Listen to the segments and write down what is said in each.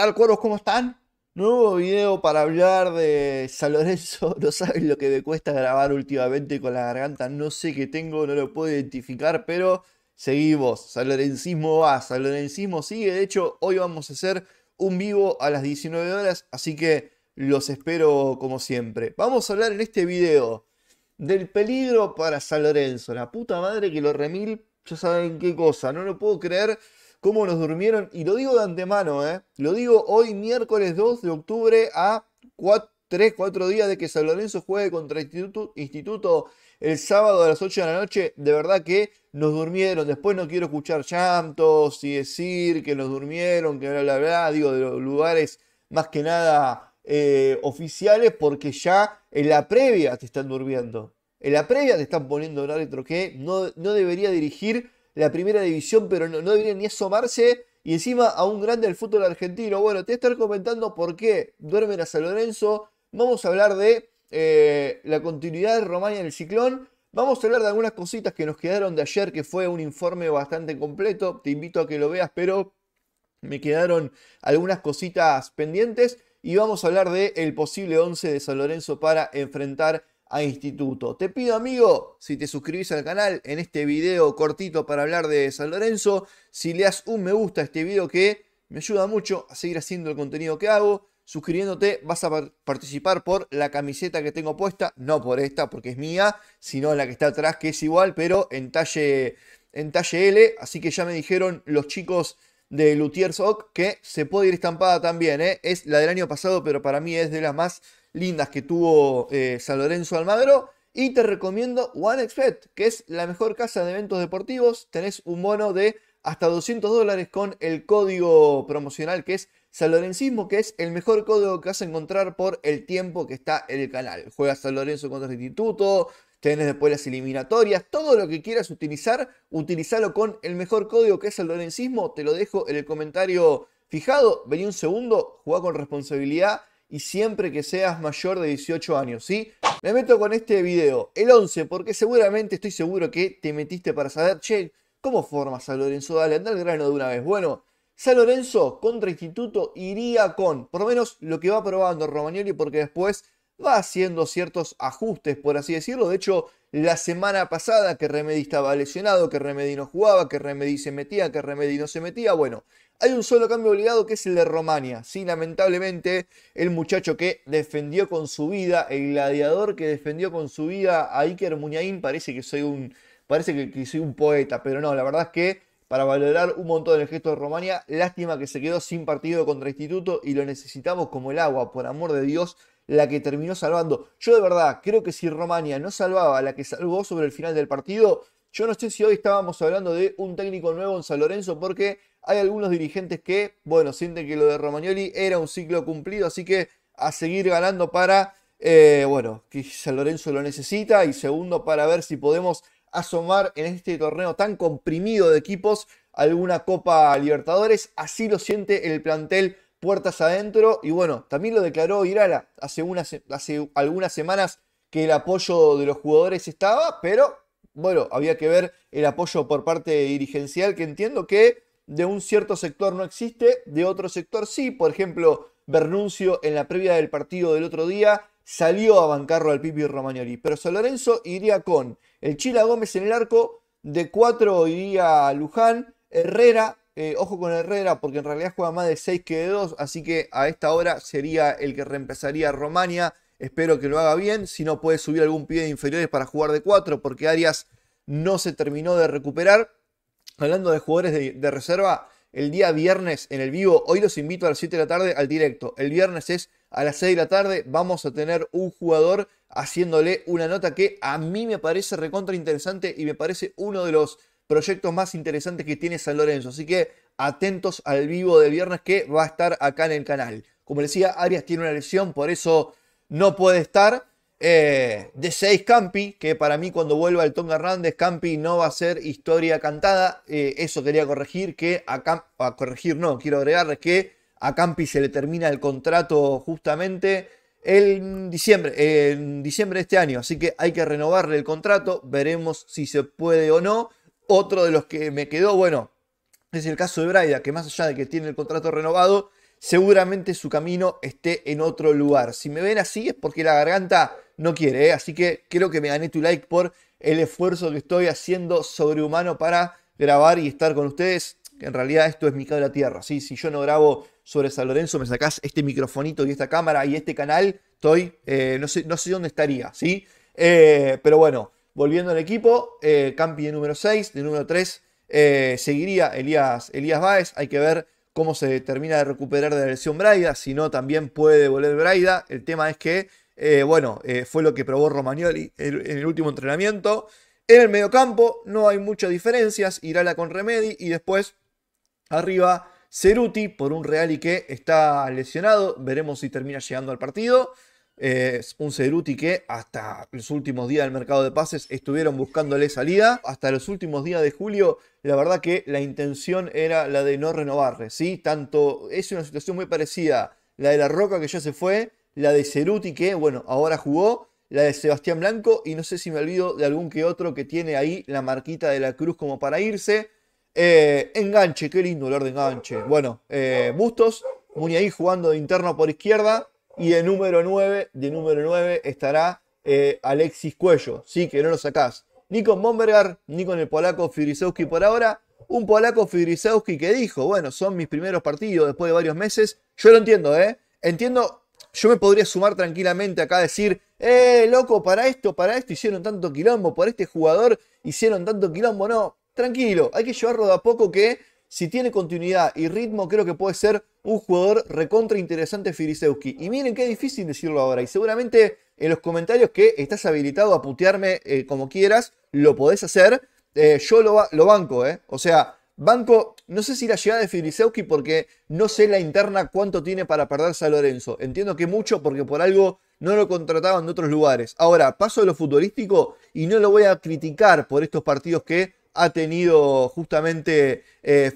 tal, cuervos? ¿Cómo están? Nuevo video para hablar de San Lorenzo. No saben lo que me cuesta grabar últimamente con la garganta. No sé qué tengo, no lo puedo identificar, pero seguimos. San Lorencismo va, San Lorencismo sigue. De hecho, hoy vamos a hacer un vivo a las 19 horas, así que los espero como siempre. Vamos a hablar en este video del peligro para San Lorenzo. La puta madre que lo remil, ya saben qué cosa. No lo puedo creer cómo nos durmieron. Y lo digo de antemano, ¿eh? Lo digo hoy, miércoles 2 de octubre, a 3, 4 días de que San Lorenzo juegue contra Instituto, Instituto el sábado a las 8 de la noche. De verdad que nos durmieron. Después no quiero escuchar llantos y decir que nos durmieron, que bla, bla, bla. Digo, de los lugares más que nada eh, oficiales, porque ya en la previa te están durmiendo. En la previa te están poniendo un árbitro que no, no debería dirigir la primera división, pero no, no deberían ni asomarse. Y encima a un grande del fútbol argentino. Bueno, te voy a estar comentando por qué duermen a San Lorenzo. Vamos a hablar de eh, la continuidad de Romania en el ciclón. Vamos a hablar de algunas cositas que nos quedaron de ayer, que fue un informe bastante completo. Te invito a que lo veas, pero me quedaron algunas cositas pendientes. Y vamos a hablar del el posible 11 de San Lorenzo para enfrentar a Instituto. Te pido, amigo, si te suscribís al canal en este video cortito para hablar de San Lorenzo, si le das un me gusta a este video que me ayuda mucho a seguir haciendo el contenido que hago. Suscribiéndote vas a participar por la camiseta que tengo puesta, no por esta porque es mía, sino la que está atrás que es igual, pero en talle, en talle L. Así que ya me dijeron los chicos de Luthier Sock que se puede ir estampada también. ¿eh? Es la del año pasado, pero para mí es de las más lindas que tuvo eh, San Lorenzo Almagro. Y te recomiendo OneXBet, que es la mejor casa de eventos deportivos. Tenés un bono de hasta 200 dólares con el código promocional que es San Lorencismo, que es el mejor código que vas a encontrar por el tiempo que está en el canal. Juegas San Lorenzo contra el Instituto, tenés después las eliminatorias, todo lo que quieras utilizar, utilizalo con el mejor código que es San Lorencismo. Te lo dejo en el comentario fijado. Vení un segundo, jugá con responsabilidad y siempre que seas mayor de 18 años, ¿sí? Me meto con este video, el 11, porque seguramente estoy seguro que te metiste para saber, che, ¿cómo forma San Lorenzo? Dale, anda al grano de una vez. Bueno, San Lorenzo contra Instituto iría con, por lo menos lo que va probando Romagnoli, porque después va haciendo ciertos ajustes, por así decirlo. De hecho, la semana pasada que Remedy estaba lesionado, que Remedy no jugaba, que Remedy se metía, que Remedy no se metía, bueno, hay un solo cambio obligado que es el de Romania. Sí, lamentablemente, el muchacho que defendió con su vida, el gladiador que defendió con su vida a Iker Muñain, parece que soy un, parece que, soy un poeta, pero no, la verdad es que para valorar un montón el gesto de Romania, lástima que se quedó sin partido contra Instituto y lo necesitamos como el agua, por amor de Dios, la que terminó salvando. Yo de verdad creo que si Romania no salvaba a la que salvó sobre el final del partido, yo no sé si hoy estábamos hablando de un técnico nuevo en San Lorenzo porque hay algunos dirigentes que, bueno, sienten que lo de Romagnoli era un ciclo cumplido, así que a seguir ganando para, eh, bueno, que San Lorenzo lo necesita y segundo para ver si podemos asomar en este torneo tan comprimido de equipos alguna Copa Libertadores. Así lo siente el plantel puertas adentro y bueno, también lo declaró Irala hace, hace algunas semanas que el apoyo de los jugadores estaba, pero bueno, había que ver el apoyo por parte dirigencial, que entiendo que de un cierto sector no existe, de otro sector sí. Por ejemplo, Bernuncio en la previa del partido del otro día salió a bancarlo al Pipi Romagnoli. Pero San Lorenzo iría con el Chila Gómez en el arco, de 4 iría Luján, Herrera, eh, ojo con Herrera porque en realidad juega más de 6 que de 2, así que a esta hora sería el que reemplazaría a Romania. Espero que lo haga bien. Si no, puede subir algún pie de inferiores para jugar de 4 porque Arias no se terminó de recuperar. Hablando de jugadores de, reserva, el día viernes en el vivo, hoy los invito a las 7 de la tarde al directo. El viernes es a las 6 de la tarde. Vamos a tener un jugador haciéndole una nota que a mí me parece recontra interesante y me parece uno de los proyectos más interesantes que tiene San Lorenzo. Así que atentos al vivo del viernes que va a estar acá en el canal. Como decía, Arias tiene una lesión, por eso no puede estar. Eh, de 6 Campi, que para mí cuando vuelva el Tonga Hernández, Campi no va a ser historia cantada. Eh, eso quería corregir, que a, corregir no, quiero agregar que a Campi se le termina el contrato justamente en diciembre, en diciembre de este año. Así que hay que renovarle el contrato. Veremos si se puede o no. Otro de los que me quedó, bueno, es el caso de Braida, que más allá de que tiene el contrato renovado, seguramente su camino esté en otro lugar. Si me ven así es porque la garganta no quiere, ¿eh? así que creo que me gané tu like por el esfuerzo que estoy haciendo sobrehumano para grabar y estar con ustedes. En realidad esto es mi cable a tierra, ¿sí? Si yo no grabo sobre San Lorenzo, me sacás este microfonito y esta cámara y este canal, estoy, eh, no, sé, no sé dónde estaría, ¿sí? Eh, pero bueno, volviendo al equipo, Campi de número 6, de número 3, seguiría Elías, Elías Báez, hay que ver cómo se termina de recuperar de la lesión Braida, si no también puede volver Braida, el tema es que, bueno, fue lo que probó Romagnoli en, el último entrenamiento, en el mediocampo no hay muchas diferencias, Irala con Remedi y después arriba Ceruti por un Real y que está lesionado. Veremos si termina llegando al partido. Es un Ceruti que hasta los últimos días del mercado de pases estuvieron buscándole salida. Hasta los últimos días de julio, la verdad que la intención era la de no renovarle. ¿sí? Tanto es una situación muy parecida la de la Roca que ya se fue, la de Ceruti que, bueno, ahora jugó, la de Sebastián Blanco y no sé si me olvido de algún que otro que tiene ahí la marquita de la cruz como para irse. Eh, enganche, qué lindo olor de enganche. Bueno, eh, Bustos, ahí jugando de interno por izquierda. Y de número 9, de número 9 estará eh, Alexis Cuello. Sí, que no lo sacás. Ni con Bombergar, ni con el polaco Fidrisewski por ahora. Un polaco Fidrisewski que dijo, bueno, son mis primeros partidos después de varios meses. Yo lo entiendo, ¿eh? Entiendo, yo me podría sumar tranquilamente acá a decir, eh, loco, para esto, para esto hicieron tanto quilombo, por este jugador hicieron tanto quilombo. No, tranquilo, hay que llevarlo de a poco que si tiene continuidad y ritmo, creo que puede ser un jugador recontra interesante Firisewski. Y miren qué difícil decirlo ahora. Y seguramente en los comentarios que estás habilitado a putearme eh, como quieras, lo podés hacer. Eh, yo lo, lo, banco, ¿eh? O sea, banco, no sé si la llegada de Firisewski porque no sé la interna cuánto tiene para perderse a Lorenzo. Entiendo que mucho porque por algo no lo contrataban de otros lugares. Ahora, paso a lo futbolístico y no lo voy a criticar por estos partidos que ha tenido justamente eh,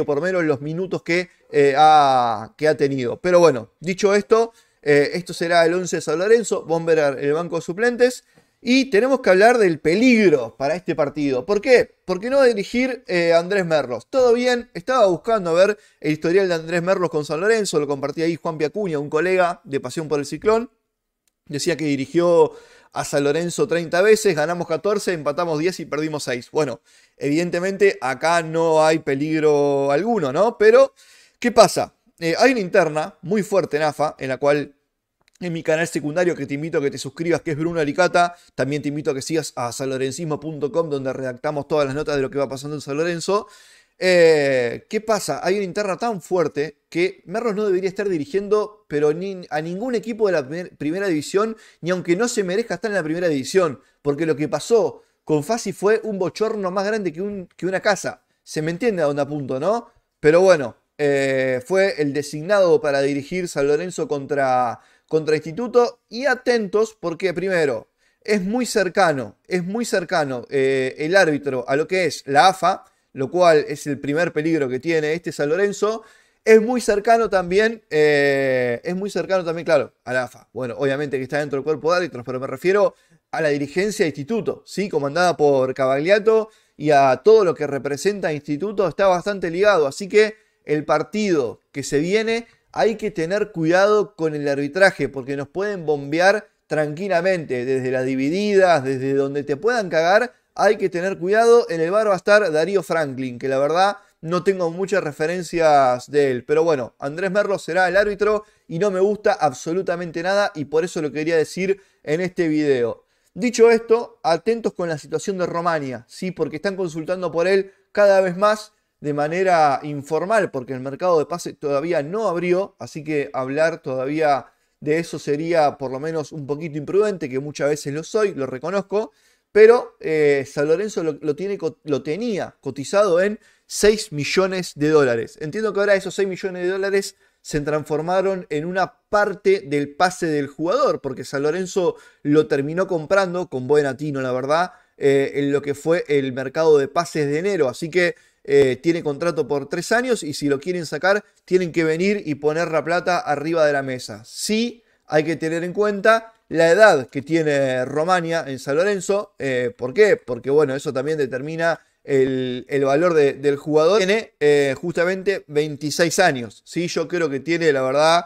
o por menos los minutos que, eh, ha, que ha tenido. Pero bueno, dicho esto, eh, esto será el 11 de San Lorenzo, Bomber el banco de suplentes. Y tenemos que hablar del peligro para este partido. ¿Por qué? Porque no dirigir eh, Andrés Merlos. Todo bien, estaba buscando ver el historial de Andrés Merlos con San Lorenzo, lo compartía ahí Juan Piacuña, un colega de Pasión por el Ciclón. Decía que dirigió a San Lorenzo 30 veces, ganamos 14, empatamos 10 y perdimos 6. Bueno, evidentemente acá no hay peligro alguno, ¿no? Pero, ¿qué pasa? Eh, hay una interna muy fuerte en AFA, en la cual en mi canal secundario que te invito a que te suscribas, que es Bruno Alicata. También te invito a que sigas a sanlorencismo.com, donde redactamos todas las notas de lo que va pasando en San Lorenzo. Eh, ¿Qué pasa? Hay una interna tan fuerte que Merlos no debería estar dirigiendo, pero a ningún equipo de la primera división, ni aunque no se merezca estar en la primera división, porque lo que pasó con Fasi fue un bochorno más grande que una casa. Se me entiende a dónde apunto, ¿no? Pero bueno, eh, fue el designado para dirigir San Lorenzo contra, contra Instituto y atentos porque primero, es muy cercano, es muy cercano eh, el árbitro a lo que es la AFA lo cual es el primer peligro que tiene este San Lorenzo. Es muy cercano también, eh, es muy cercano también, claro, a la AFA. Bueno, obviamente que está dentro del cuerpo de árbitros, pero me refiero a la dirigencia de instituto, ¿sí? comandada por Cavagliato y a todo lo que representa instituto está bastante ligado. Así que el partido que se viene hay que tener cuidado con el arbitraje porque nos pueden bombear tranquilamente desde las divididas, desde donde te puedan cagar hay que tener cuidado. En el bar va a estar Darío Franklin, que la verdad no tengo muchas referencias de él. Pero bueno, Andrés Merlo será el árbitro y no me gusta absolutamente nada y por eso lo quería decir en este video. Dicho esto, atentos con la situación de Romania, ¿sí? porque están consultando por él cada vez más de manera informal, porque el mercado de pase todavía no abrió, así que hablar todavía de eso sería por lo menos un poquito imprudente, que muchas veces lo soy, lo reconozco. Pero eh, San Lorenzo lo, tiene, lo tenía cotizado en 6 millones de dólares. Entiendo que ahora esos 6 millones de dólares se transformaron en una parte del pase del jugador, porque San Lorenzo lo terminó comprando con buen atino, la verdad, eh, en lo que fue el mercado de pases de enero. Así que eh, tiene contrato por 3 años y si lo quieren sacar, tienen que venir y poner la plata arriba de la mesa. Sí, hay que tener en cuenta la edad que tiene Romania en San Lorenzo. Eh, ¿Por qué? Porque bueno, eso también determina el, valor del jugador. Tiene eh, justamente 26 años. ¿sí? Yo creo que tiene, la verdad,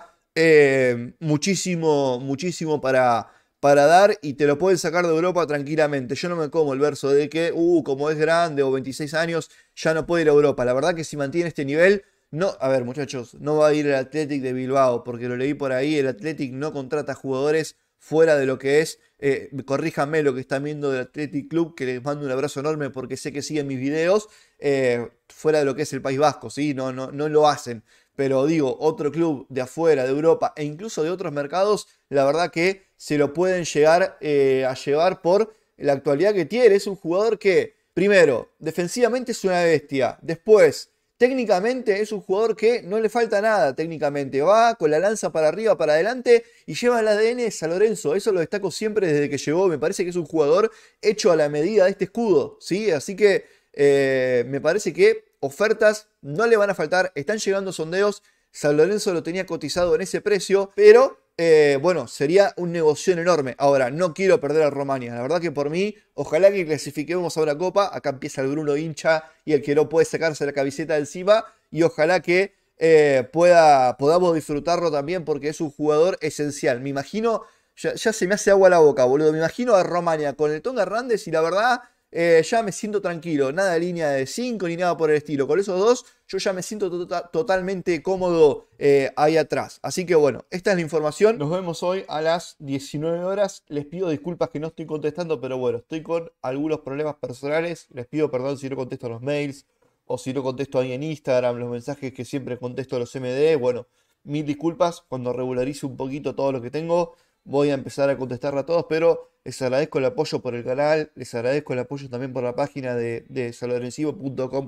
muchísimo, muchísimo para, para dar y te lo pueden sacar de Europa tranquilamente. Yo no me como el verso de que, uh, como es grande o 26 años, ya no puede ir a Europa. La verdad que si mantiene este nivel, no, a ver muchachos, no va a ir el Athletic de Bilbao, porque lo leí por ahí, el Athletic no contrata jugadores fuera de lo que es, eh, lo que están viendo del Athletic Club, que les mando un abrazo enorme porque sé que siguen mis videos, eh, fuera de lo que es el País Vasco, ¿sí? No, no, no lo hacen. Pero digo, otro club de afuera, de Europa e incluso de otros mercados, la verdad que se lo pueden llegar eh, a llevar por la actualidad que tiene. Es un jugador que, primero, defensivamente es una bestia. Después, Técnicamente es un jugador que no le falta nada técnicamente. Va con la lanza para arriba, para adelante y lleva el ADN de San Lorenzo. Eso lo destaco siempre desde que llegó. Me parece que es un jugador hecho a la medida de este escudo. ¿sí? Así que eh, me parece que ofertas no le van a faltar. Están llegando sondeos. San Lorenzo lo tenía cotizado en ese precio. Pero eh, bueno, sería un negocio enorme. Ahora, no quiero perder a Romania. La verdad que por mí, ojalá que clasifiquemos a una copa. Acá empieza el Bruno hincha y el que no puede sacarse la camiseta encima. Y ojalá que eh, pueda, podamos disfrutarlo también porque es un jugador esencial. Me imagino, ya, ya, se me hace agua la boca, boludo. Me imagino a Romania con el Tonga Hernández y la verdad eh, ya me siento tranquilo. Nada de línea de 5 ni nada por el estilo. Con esos dos, yo ya me siento tota-, totalmente cómodo eh, ahí atrás. Así que bueno, esta es la información. Nos vemos hoy a las 19 horas. Les pido disculpas que no estoy contestando, pero bueno, estoy con algunos problemas personales. Les pido perdón si no contesto los mails o si no contesto ahí en Instagram los mensajes que siempre contesto a los MD. Bueno, mil disculpas cuando regularice un poquito todo lo que tengo voy a empezar a contestar a todos, pero les agradezco el apoyo por el canal, les agradezco el apoyo también por la página de, de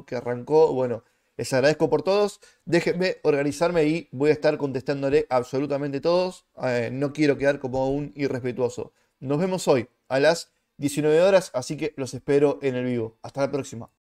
que arrancó. Bueno, les agradezco por todos. Déjenme organizarme y voy a estar contestándole absolutamente todos. Eh, no quiero quedar como un irrespetuoso. Nos vemos hoy a las 19 horas, así que los espero en el vivo. Hasta la próxima.